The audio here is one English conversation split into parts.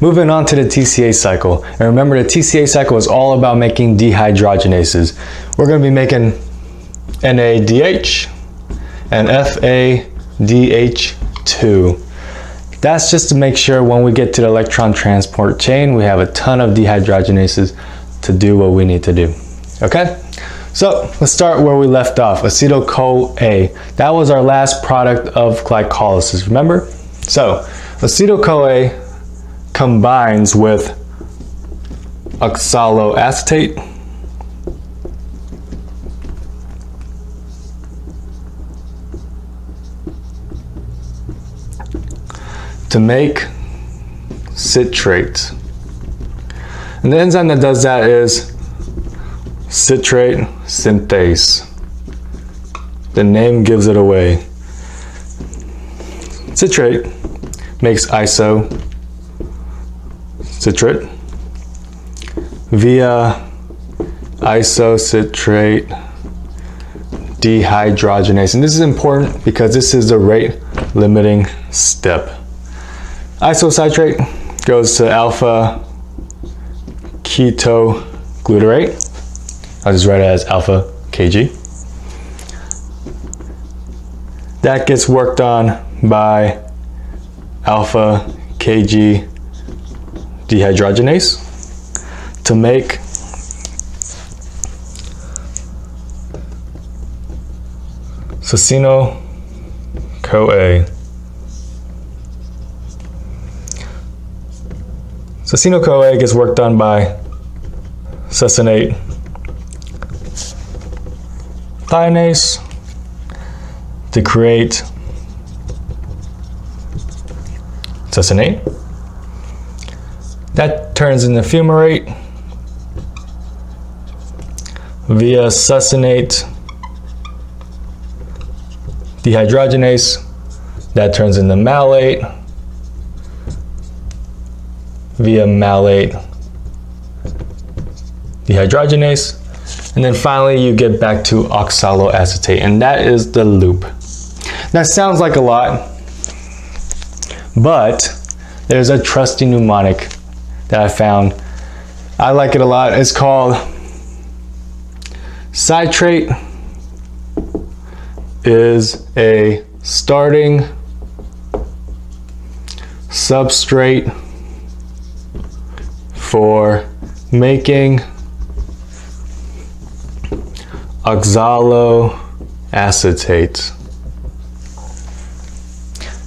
Moving on to the TCA cycle. And remember the TCA cycle is all about making dehydrogenases. We're going to be making NADH and FADH2. That's just to make sure when we get to the electron transport chain, we have a ton of dehydrogenases to do what we need to do. Okay? So let's start where we left off, acetyl-CoA. That was our last product of glycolysis, remember? So acetyl-CoA combines with oxaloacetate to make citrate. And the enzyme that does that is citrate synthase. The name gives it away. Citrate makes iso citrate via isocitrate dehydrogenase. And this is important because this is the rate limiting step. Isocitrate goes to alpha ketoglutarate. I'll just write it as alpha Kg. That gets worked on by alpha Kg dehydrogenase to make succinyl CoA. Succinyl CoA gets work done by succinate thiokinase to create succinate. That turns into fumarate via succinate dehydrogenase. That turns into malate via malate dehydrogenase. And then finally you get back to oxaloacetate and that is the loop. That sounds like a lot, but there's a trusty mnemonic that I found. I like it a lot. It's called citrate is a starting substrate for making oxaloacetate.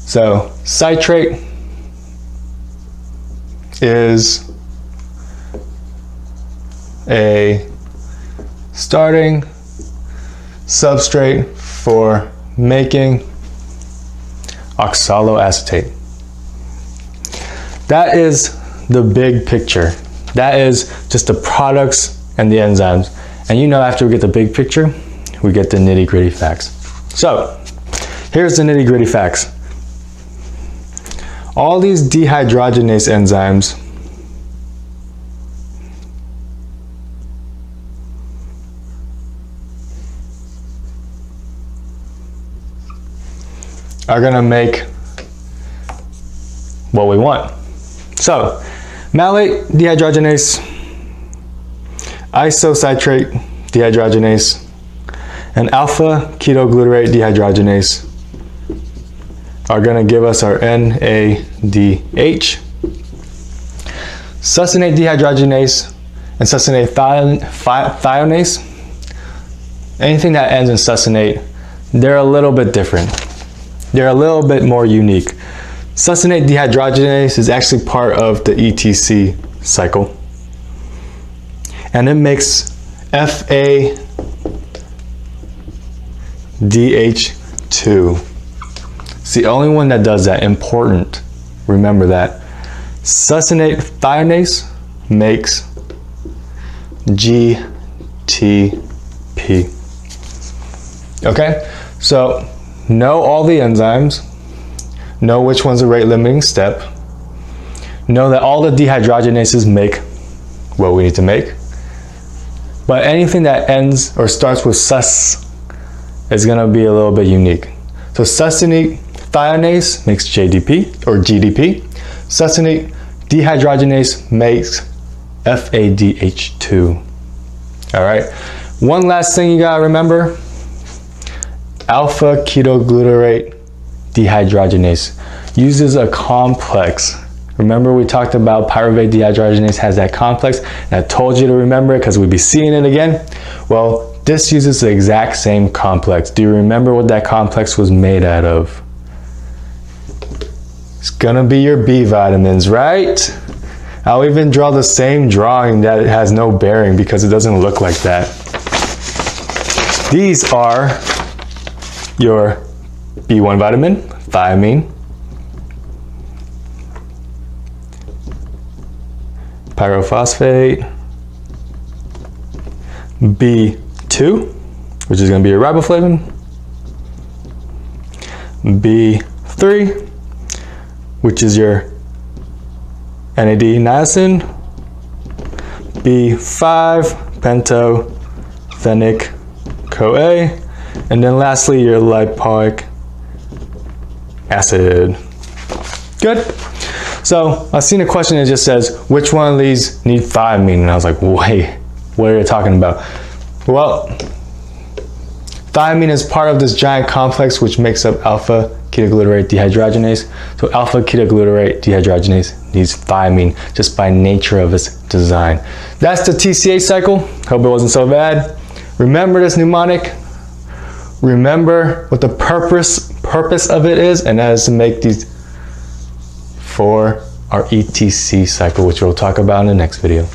So citrate is a starting substrate for making oxaloacetate. That is the big picture. That is just the products and the enzymes. And you know after we get the big picture, we get the nitty gritty facts. So here's the nitty gritty facts. All these dehydrogenase enzymes are gonna make what we want. So, malate dehydrogenase, isocitrate dehydrogenase, and alpha ketoglutarate dehydrogenase are going to give us our NADH. Succinate dehydrogenase and succinate thiokinase, anything that ends in succinate, they're a little bit different. They're a little bit more unique. Succinate dehydrogenase is actually part of the ETC cycle. And it makes FADH2. It's the only one that does that. Important. Remember that. Succinate thiokinase makes GTP. Okay? So, know all the enzymes Know which one's a rate limiting step. Know that all the dehydrogenases make what we need to make. But anything that ends or starts with sus is going to be a little bit unique. So succinate thiokinase makes JDP or GDP. Succinate dehydrogenase makes FADH2. All right. One last thing you gotta remember, alpha ketoglutarate dehydrogenase uses a complex. Remember we talked about pyruvate dehydrogenase has that complex and I told you to remember it because we'd be seeing it again. Well, this uses the exact same complex. Do you remember what that complex was made out of? It's gonna be your B vitamins, right? I'll even draw the same drawing that it has no bearing because it doesn't look like that. These are your B1 vitamin, thiamine, pyrophosphate, B2, which is going to be your riboflavin, B3, which is your NAD niacin, B5, pantothenic CoA, and then lastly your lipoic acid. Good. So I've seen a question that just says, which one of these need thiamine? And I was like, wait, what are you talking about? Well, thiamine is part of this giant complex which makes up alpha ketoglutarate dehydrogenase. So alpha ketoglutarate dehydrogenase needs thiamine just by nature of its design. That's the TCA cycle. Hope it wasn't so bad. Remember this mnemonic. Remember what the purpose purpose of it is, and that is to make these for our ETC cycle, which we'll talk about in the next video.